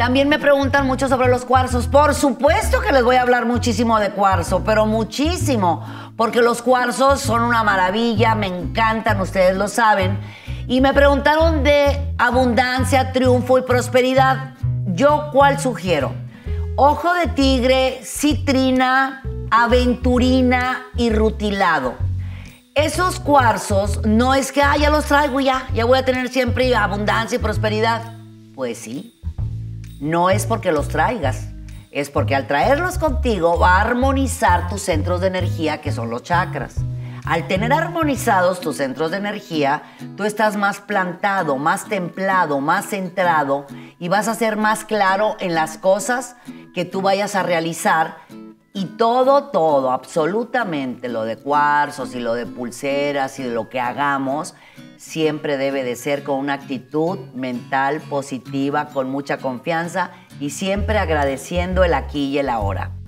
También me preguntan mucho sobre los cuarzos. Por supuesto que les voy a hablar muchísimo de cuarzo, pero muchísimo, porque los cuarzos son una maravilla, me encantan, ustedes lo saben. Y me preguntaron de abundancia, triunfo y prosperidad. ¿Yo cuál sugiero? Ojo de tigre, citrina, aventurina y rutilado. Esos cuarzos no es que ah, ya los traigo ya, ya voy a tener siempre abundancia y prosperidad. Pues sí, no es porque los traigas, es porque al traerlos contigo va a armonizar tus centros de energía que son los chakras. Al tener armonizados tus centros de energía, tú estás más plantado, más templado, más centrado y vas a ser más claro en las cosas que tú vayas a realizar y todo, todo, absolutamente lo de cuarzos y lo de pulseras y de lo que hagamos, siempre debe de ser con una actitud mental positiva, con mucha confianza y siempre agradeciendo el aquí y el ahora.